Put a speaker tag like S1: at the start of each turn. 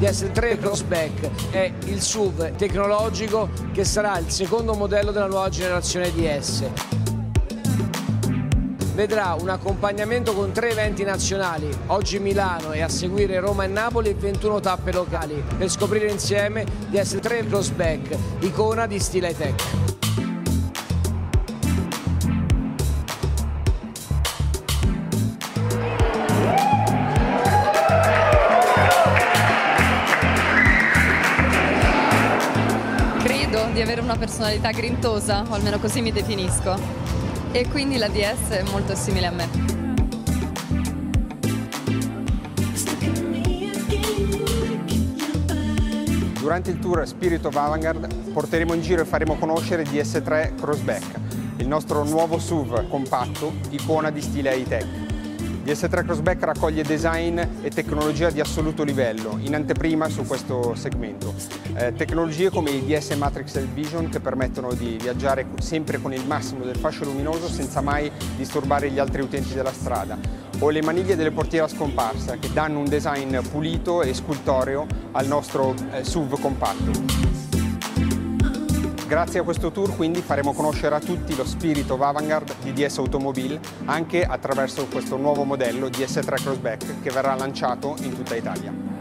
S1: DS3 Crossback è il SUV tecnologico che sarà il secondo modello della nuova generazione DS vedrà un accompagnamento con tre eventi nazionali, oggi Milano e a seguire Roma e Napoli e 21 tappe locali, per scoprire insieme DS3 Crossback, icona di stile high-tech.
S2: Di avere una personalità grintosa, o almeno così mi definisco, e quindi la DS è molto simile a me.
S3: Durante il tour Spirit of Avantgarde porteremo in giro e faremo conoscere DS3 Crossback, il nostro nuovo SUV compatto, icona di stile high-tech. DS3 Crossback raccoglie design e tecnologia di assoluto livello, in anteprima su questo segmento. Eh, tecnologie come il DS Matrix Vision che permettono di viaggiare sempre con il massimo del fascio luminoso senza mai disturbare gli altri utenti della strada, o le maniglie delle portiere a scomparsa che danno un design pulito e scultoreo al nostro eh, SUV compatto. Grazie a questo tour quindi faremo conoscere a tutti lo spirito of Avantgarde di DS Automobile anche attraverso questo nuovo modello DS3 Crossback che verrà lanciato in tutta Italia.